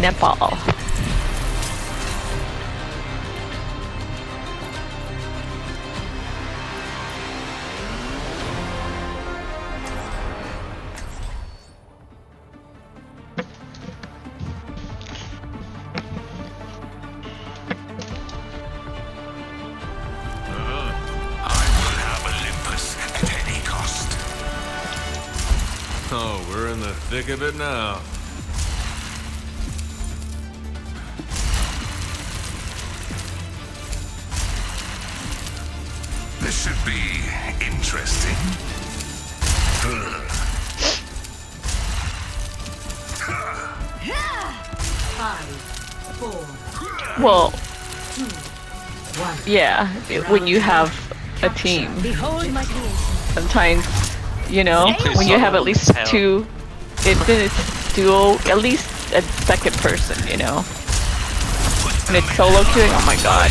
Nepal. Oh, we're in the thick of it now. This should be interesting. Five, four, Well, one. yeah, when you have a team, Behold my you know, when you have at least two, it, then it's duo, at least a second person, you know. And it's solo queuing, oh my god.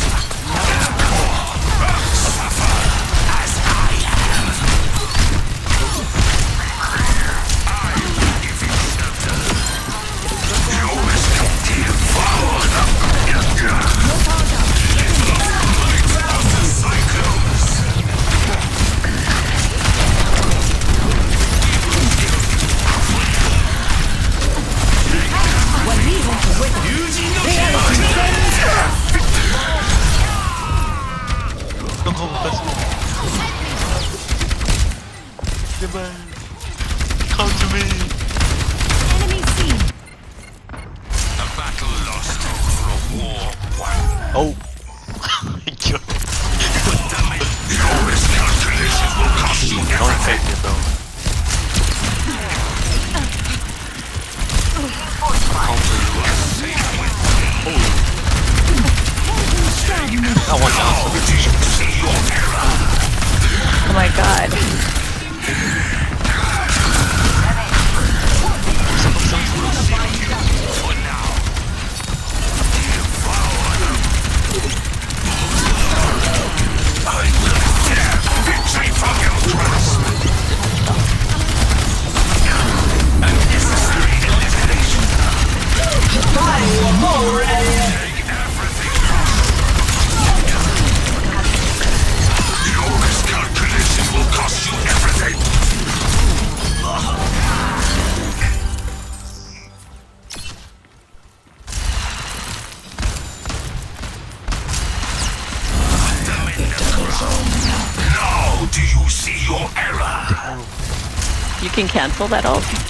can cancel that ult?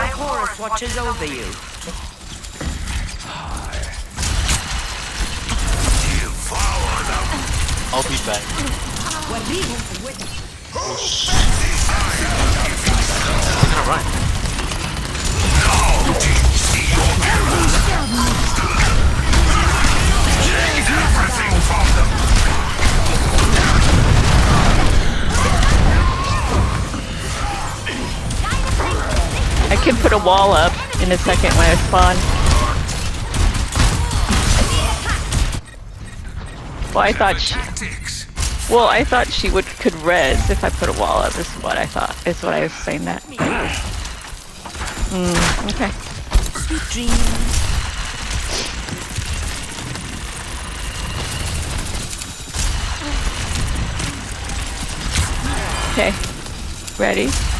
My horse watches over you. devour them. I'll be back. Oh shit. They're gonna run. You see your? put a wall up in a second when I spawn. Well, I thought she... Well, I thought she would could res if I put a wall up. Is what I thought. Is what I was saying that. Hmm, okay. Sweet dreams. Okay. Ready?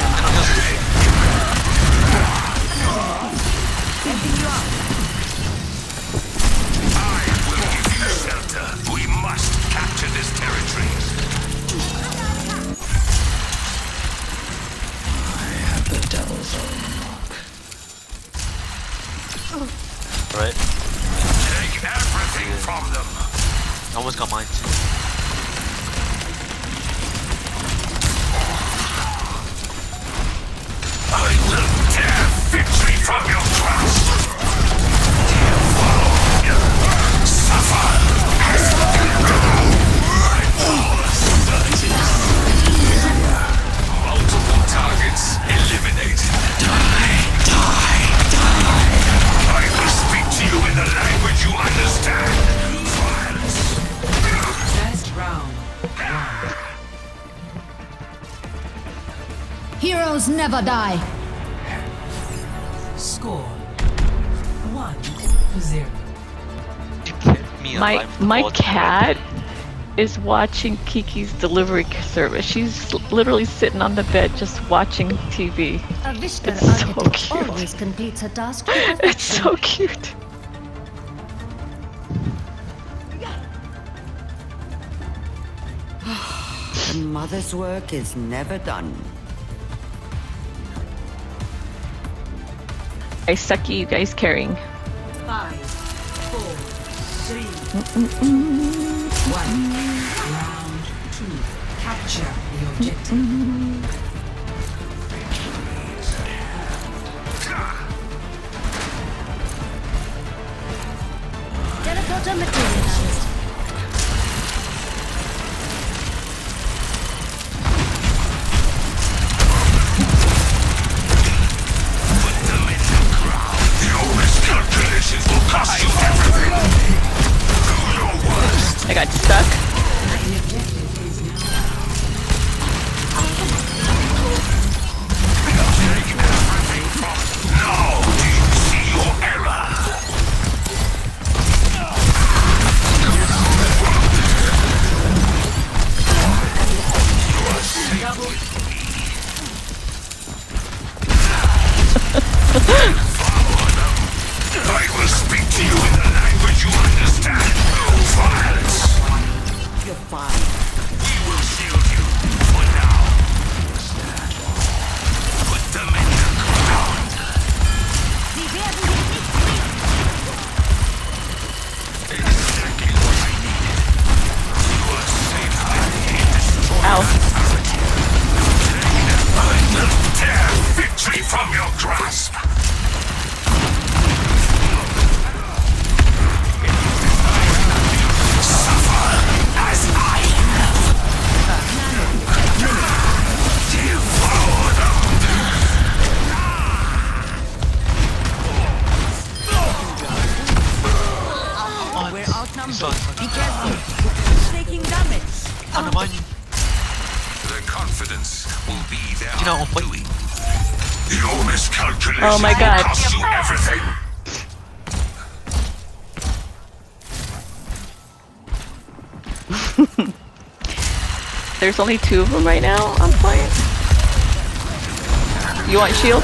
Right? Take everything from them. I almost got mine too. I will tear victory from your grasp. Suffer. Never die. Score. One to zero. You kept me My my cat is watching Kiki's delivery service. She's literally sitting on the bed just watching TV. A It's so cute. always completes her task It's so cute. The mother's work is never done. I sucky you guys carrying. Five, four, three, one. Round two. Capture the objective. Teleporter materialized. We're outnumbered. Sorry, sorry. Be careful. Taking damage. Undermine. Their confidence will be their You know, undoing. Your miscalculation Oh my God. will cost you everything. There's only two of them right now on point. You want shield?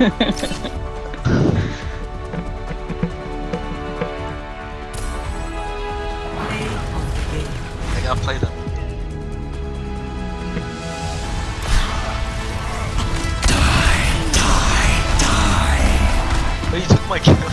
I gotta play them. Die, die, die. Oh, you took my kill.